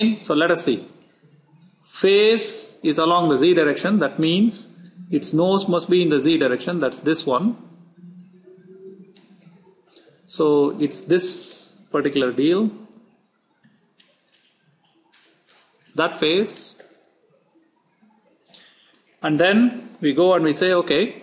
So let us see. Face is along the z direction. That means its nose must be in the z direction. That's this one. So it's this particular deal. That face. And then we go and we say, okay,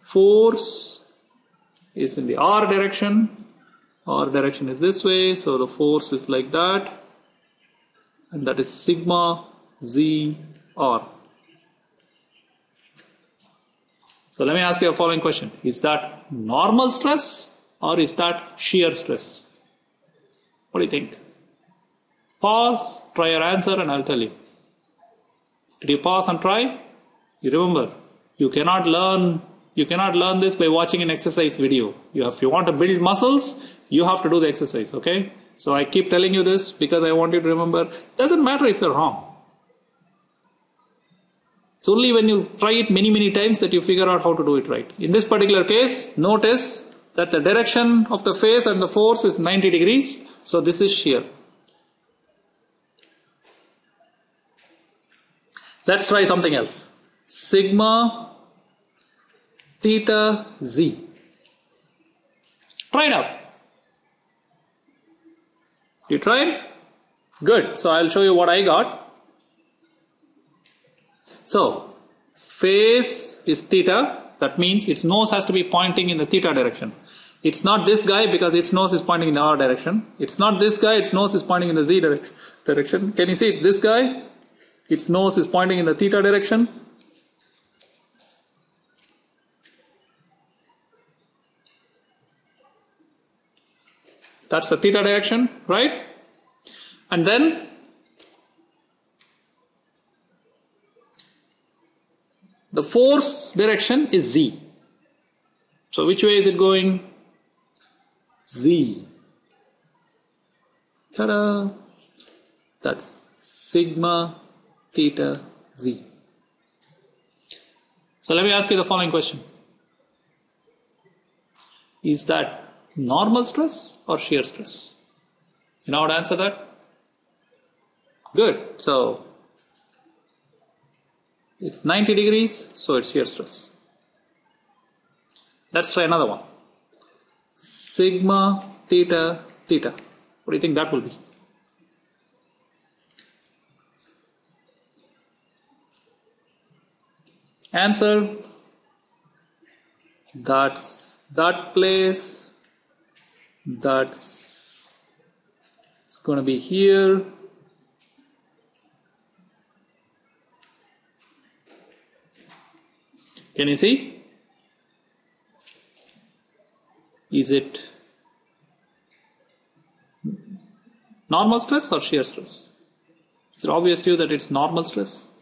force is in the r direction r direction is this way so the force is like that. And that is sigma z r. So let me ask you a following question. Is that normal stress or is that shear stress? What do you think? Pause try your answer and i'll tell you. Did you pause and try? You remember you cannot learn you cannot learn this by watching an exercise video. You if you want to build muscles you have to do the exercise, okay? So I keep telling you this because I want you to remember, doesn't matter if you're wrong. It's only when you try it many, many times that you figure out how to do it right. In this particular case, notice that the direction of the face and the force is 90 degrees. So this is shear. Let's try something else. Sigma theta z. Try it out. You tried? Good. So I'll show you what I got. So face is theta. That means its nose has to be pointing in the theta direction. It's not this guy because its nose is pointing in the R direction. It's not this guy, its nose is pointing in the Z direction. Can you see it's this guy? Its nose is pointing in the theta direction. That's the theta direction, right? And then the force direction is z. So which way is it going? Z. Ta-da! That's sigma theta z. So let me ask you the following question. Is that normal stress or shear stress? You know how to answer that? Good. So it's 90 degrees, so it's shear stress. Let's try another one. Sigma theta theta. What do you think that will be? Answer. That's that place that's it's going to be here. Can you see? Is it normal stress or shear stress? Is it obvious to you that it's normal stress?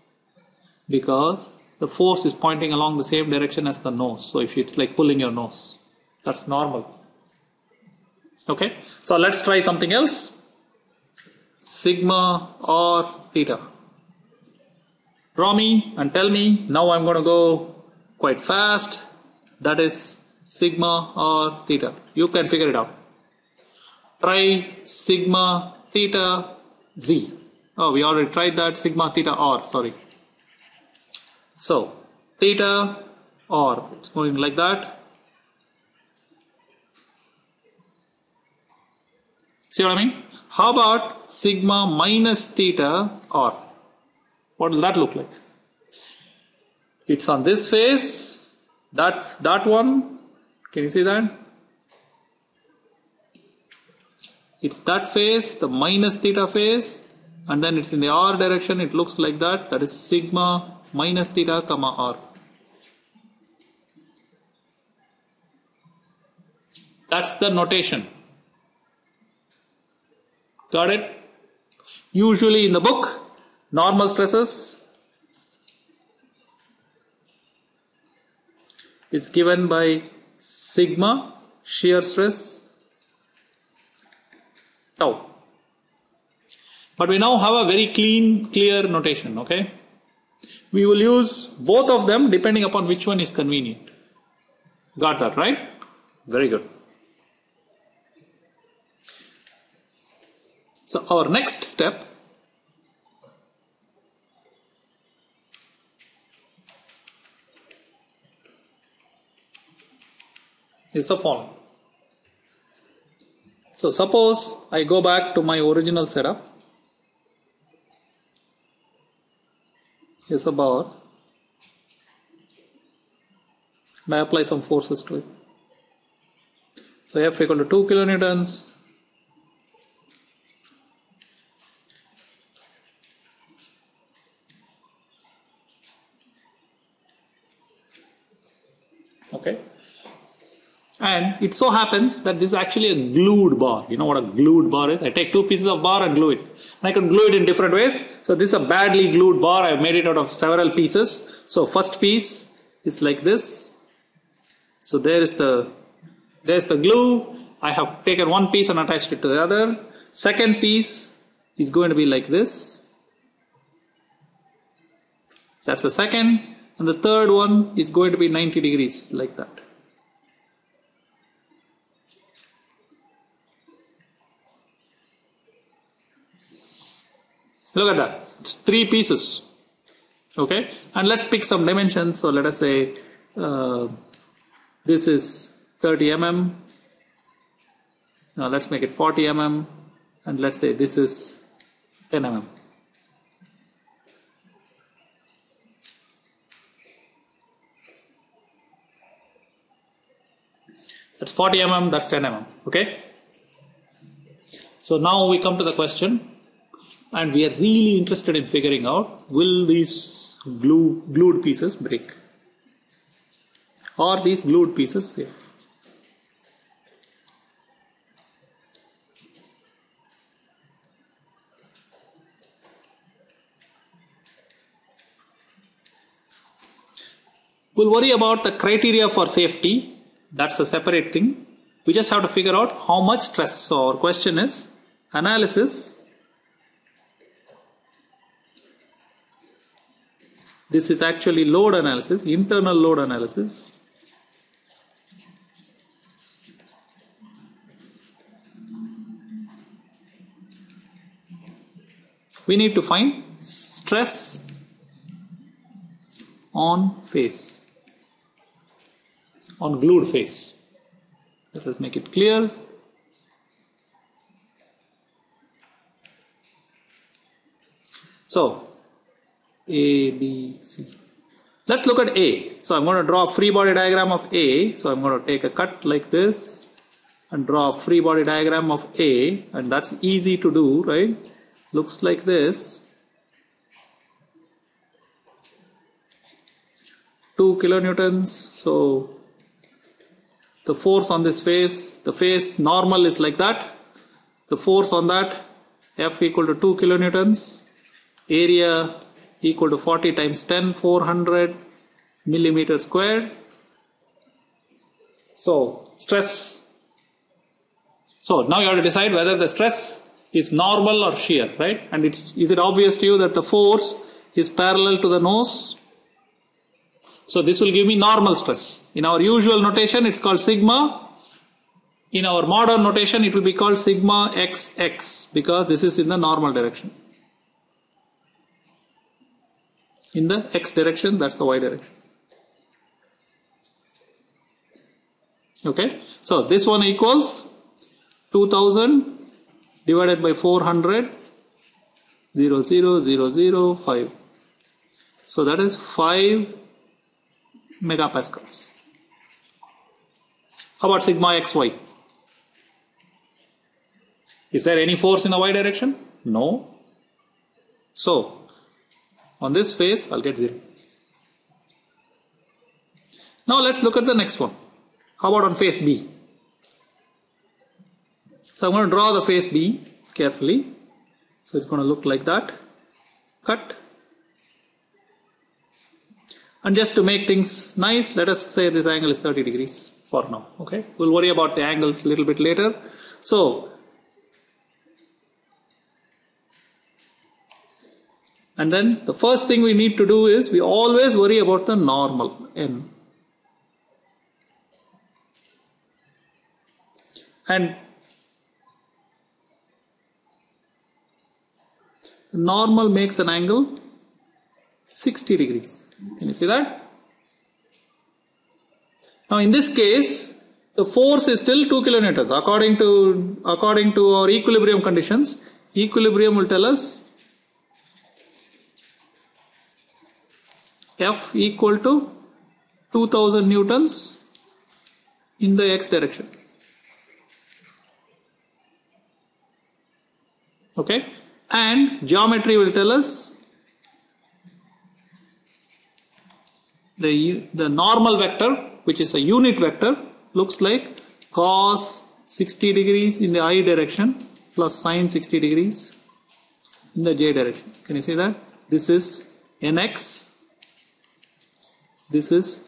Because the force is pointing along the same direction as the nose. So if it's like pulling your nose that's normal Okay, so let's try something else. Sigma r theta. Draw me and tell me. Now I'm going to go quite fast. That is sigma r theta. You can figure it out. Try sigma theta z. Oh, we already tried that. Sigma theta r. Sorry. So theta or it's going like that See what I mean? How about sigma minus theta r? What will that look like? It's on this face, that, that one, can you see that? It's that face, the minus theta face, and then it's in the r direction, it looks like that, that is sigma minus theta comma r. That's the notation. Got it? Usually in the book, normal stresses is given by sigma shear stress tau. But we now have a very clean, clear notation, okay? We will use both of them depending upon which one is convenient. Got that, right? Very good. So our next step is the following. So suppose I go back to my original setup. Here's a bar. And I apply some forces to it. So F equal to 2 kilonewtons. Okay. And it so happens that this is actually a glued bar. You know what a glued bar is? I take two pieces of bar and glue it. And I can glue it in different ways. So this is a badly glued bar. I've made it out of several pieces. So first piece is like this. So there is the there's the glue. I have taken one piece and attached it to the other. Second piece is going to be like this. That's the second. And the third one is going to be 90 degrees like that. Look at that. It's three pieces. Okay. And let's pick some dimensions. So let us say uh, this is 30 mm. Now let's make it 40 mm. And let's say this is 10 mm. That's 40 mm, that's 10 mm. Okay. So now we come to the question and we are really interested in figuring out will these glue, glued pieces break? Are these glued pieces safe? We'll worry about the criteria for safety. That's a separate thing. We just have to figure out how much stress. So our question is analysis This is actually load analysis, internal load analysis. We need to find stress on face, on glued face. Let us make it clear. So, a, B, C. Let's look at A. So I'm going to draw a free body diagram of A. So I'm going to take a cut like this and draw a free body diagram of A and that's easy to do, right? Looks like this. 2 kilonewtons. So the force on this face, the face normal is like that. The force on that F equal to 2 kilonewtons. Area equal to 40 times 10 400 millimeter squared so stress. So now you have to decide whether the stress is normal or shear right? And it's is it obvious to you that the force is parallel to the nose? So this will give me normal stress. In our usual notation it's called sigma. In our modern notation it will be called sigma xx because this is in the normal direction in the x direction that's the y direction. Okay? So this one equals 2000 divided by 400 0 0 0 0 5 so that is 5 megapascals. How about sigma xy? Is there any force in the y direction? No. So on this face, I'll get 0. Now let's look at the next one. How about on face B? So I'm going to draw the face B carefully. So it's going to look like that. Cut. And just to make things nice, let us say this angle is 30 degrees for now. Okay. We'll worry about the angles a little bit later. So And then the first thing we need to do is we always worry about the normal n. And the normal makes an angle 60 degrees. Can you see that? Now in this case, the force is still 2 kilonewtons according to according to our equilibrium conditions. Equilibrium will tell us F equal to 2000 newtons in the x direction. Okay, and geometry will tell us the the normal vector, which is a unit vector, looks like cos 60 degrees in the i direction plus sine 60 degrees in the j direction. Can you see that? This is nx, this is